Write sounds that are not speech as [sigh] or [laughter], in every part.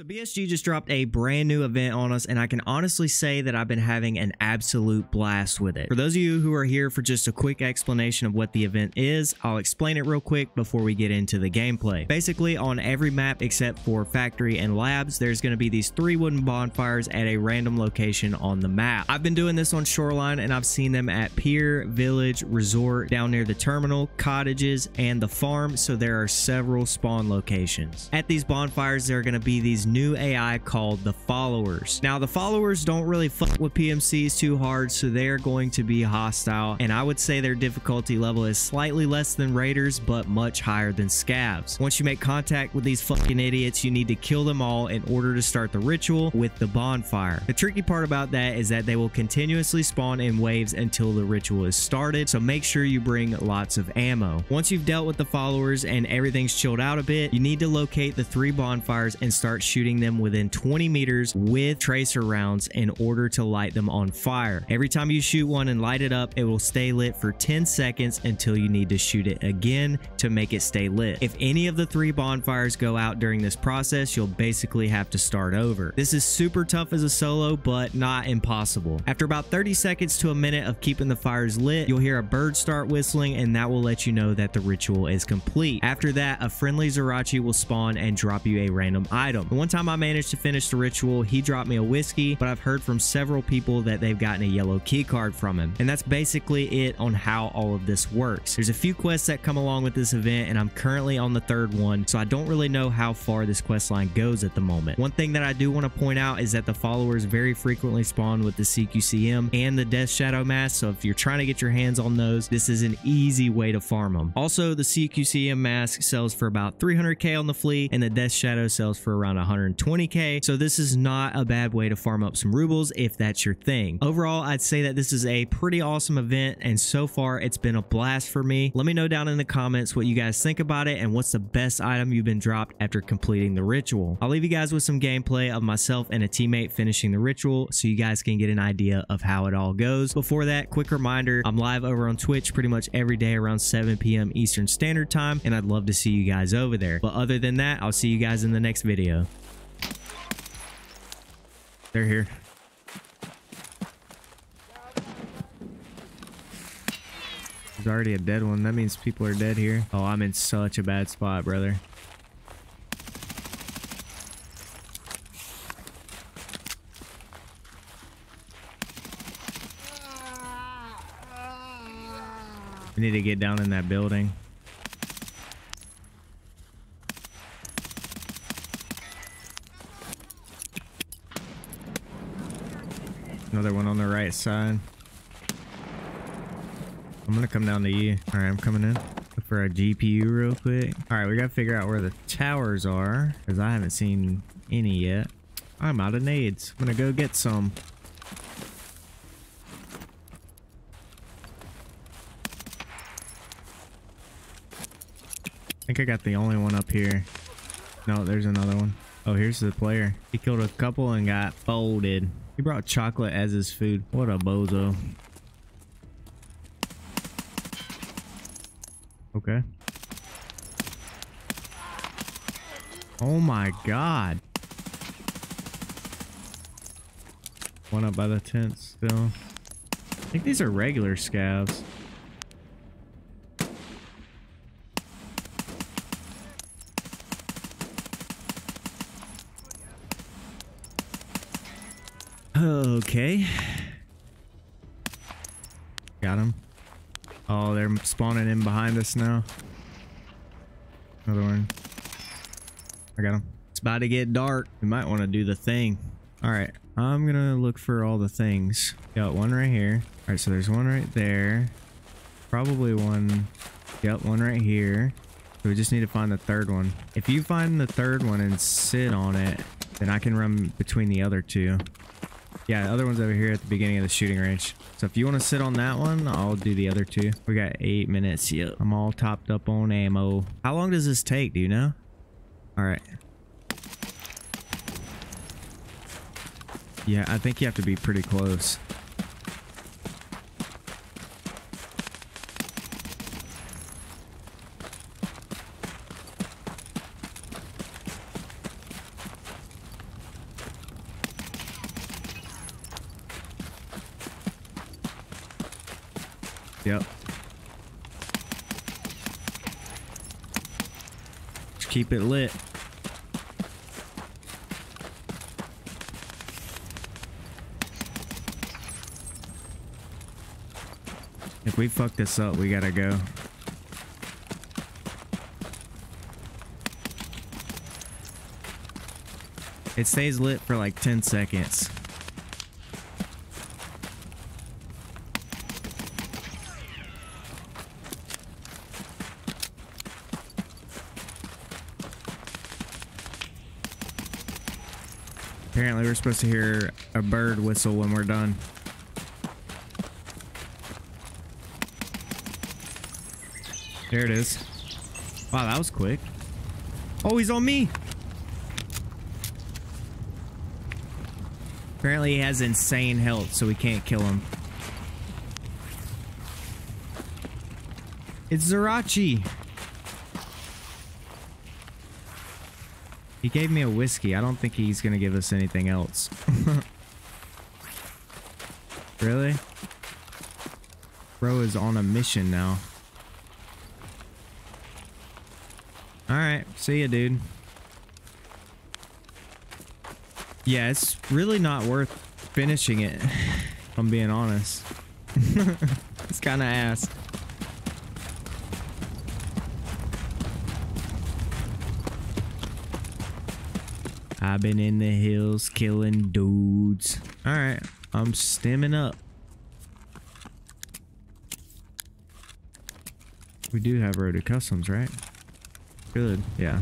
So BSG just dropped a brand new event on us and I can honestly say that I've been having an absolute blast with it. For those of you who are here for just a quick explanation of what the event is, I'll explain it real quick before we get into the gameplay. Basically on every map except for factory and labs, there's going to be these three wooden bonfires at a random location on the map. I've been doing this on Shoreline and I've seen them at Pier, Village, Resort, down near the terminal, cottages, and the farm, so there are several spawn locations. At these bonfires, there are going to be these new AI called the followers. Now the followers don't really fuck with PMCs too hard so they are going to be hostile and I would say their difficulty level is slightly less than raiders but much higher than scavs. Once you make contact with these fucking idiots you need to kill them all in order to start the ritual with the bonfire. The tricky part about that is that they will continuously spawn in waves until the ritual is started so make sure you bring lots of ammo. Once you've dealt with the followers and everything's chilled out a bit you need to locate the three bonfires and start shooting shooting them within 20 meters with tracer rounds in order to light them on fire. Every time you shoot one and light it up, it will stay lit for 10 seconds until you need to shoot it again to make it stay lit. If any of the three bonfires go out during this process, you'll basically have to start over. This is super tough as a solo, but not impossible. After about 30 seconds to a minute of keeping the fires lit, you'll hear a bird start whistling and that will let you know that the ritual is complete. After that, a friendly Zryachiy will spawn and drop you a random item. One time I managed to finish the ritual, he dropped me a whiskey, but I've heard from several people that they've gotten a yellow key card from him. And that's basically it on how all of this works. There's a few quests that come along with this event, and I'm currently on the third one, so I don't really know how far this quest line goes at the moment. One thing that I do want to point out is that the followers very frequently spawn with the CQCM and the Death Shadow Mask, so if you're trying to get your hands on those, this is an easy way to farm them. Also, the CQCM mask sells for about 300k on the flea, and the Death Shadow sells for around 120k, so this is not a bad way to farm up some rubles if that's your thing. Overall, I'd say that this is a pretty awesome event, and so far it's been a blast for me. Let me know down in the comments what you guys think about it and what's the best item you've been dropped after completing the ritual. I'll leave you guys with some gameplay of myself and a teammate finishing the ritual so you guys can get an idea of how it all goes. Before that, quick reminder, I'm live over on Twitch pretty much every day around 7 p.m. Eastern Standard Time, and I'd love to see you guys over there. But other than that, I'll see you guys in the next video. They're here. There's already a dead one. That means people are dead here. Oh, I'm in such a bad spot, brother. We need to get down in that building. Another one on the right side. I'm gonna come down to you. All right, I'm coming in. Look for a GPU real quick. All right, we gotta figure out where the towers are because I haven't seen any yet. I'm out of nades. I'm gonna go get some. I think I got the only one up here. No, there's another one. Oh, here's the player. He killed a couple and got folded. He brought chocolate as his food. What a bozo. Okay. Oh my god. One up by the tent still. I think these are regular scavs. Okay. Got him. Oh, they're spawning in behind us now. Another one. I got him. It's about to get dark. We might want to do the thing. All right. I'm going to look for all the things. Got one right here. All right. So there's one right there. Probably one. Yep. One right here. So we just need to find the third one. If you find the third one and sit on it, then I can run between the other two. Yeah, the other one's over here at the beginning of the shooting range. So if you want to sit on that one, I'll do the other two. We got eight minutes. Yep. I'm all topped up on ammo. How long does this take? Do you know? All right. Yeah, I think you have to be pretty close. Yep. Just keep it lit. If we fuck this up, we gotta go. It stays lit for like 10 seconds. Apparently we're supposed to hear a bird whistle when we're done. There it is. Wow, that was quick. Oh, he's on me. Apparently he has insane health, so we can't kill him. It's Zryachiy. He gave me a whiskey. I don't think he's going to give us anything else. [laughs] really? Bro is on a mission now. Alright, see ya, dude. Yeah, it's really not worth finishing it, [laughs] I'm being honest. [laughs] it's kind of ass. I've been in the hills killing dudes. Alright, I'm stemming up. We do have road to customs, right? Good, yeah.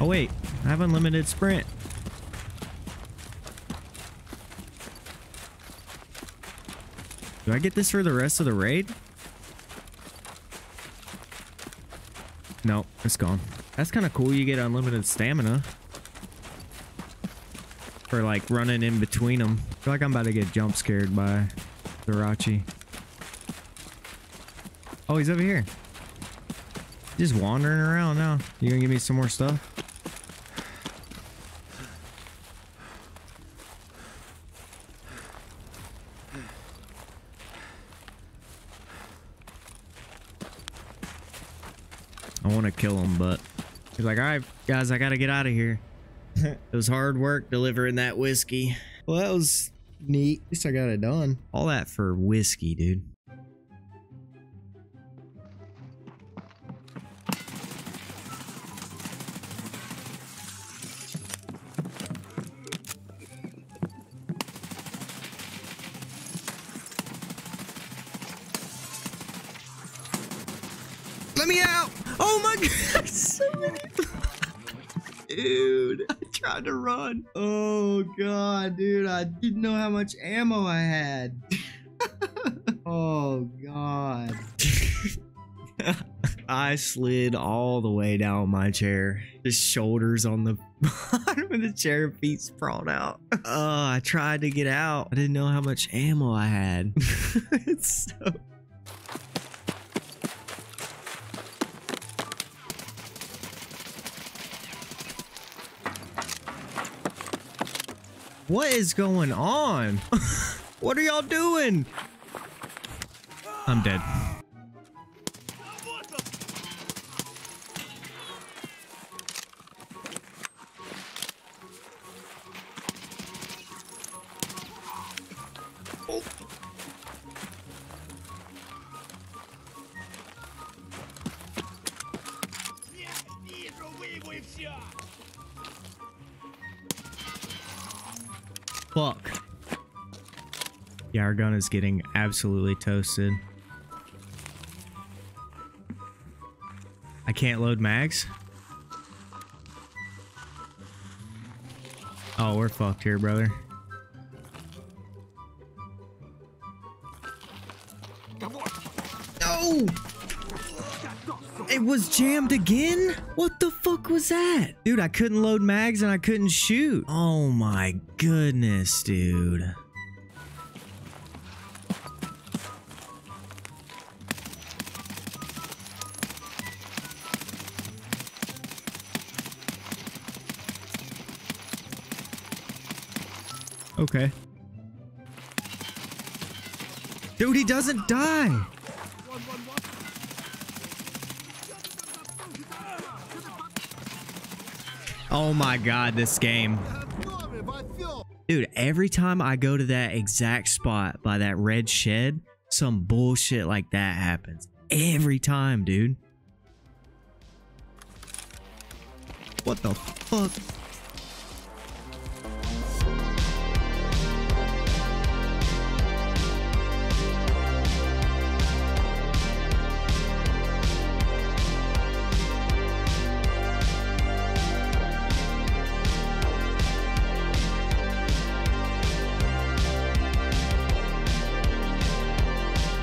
Oh wait, I have unlimited sprint. Do I get this for the rest of the raid? No, it's gone. That's kind of cool. You get unlimited stamina. For like running in between them. I feel like I'm about to get jump scared by Zryachiy. Oh, he's over here. Just wandering around now. You gonna give me some more stuff? I want to kill him, but he's like, all right, guys, I got to get out of here. [laughs] it was hard work delivering that whiskey. Well, that was neat. At least I got it done. All that for whiskey, dude. Let me out! Oh my god! [laughs] So many. Dude, [laughs] I tried to run. Oh god, dude, I didn't know how much ammo I had. [laughs] oh god. I slid all the way down my chair. Just shoulders on the bottom of the chair, feet sprawled out. Oh, I tried to get out. I didn't know how much ammo I had. it's so What is going on? [laughs] what are y'all doing? I'm dead. Fuck. Yeah, our gun is getting absolutely toasted. I can't load mags? Oh, we're fucked here, brother. No! It was jammed again? What the fuck was that? Dude, I couldn't load mags and I couldn't shoot. Oh my goodness, dude. Okay. Dude, he doesn't die. Oh my god, this game. Dude, every time I go to that exact spot by that red shed, some bullshit like that happens. Every time, dude. What the fuck?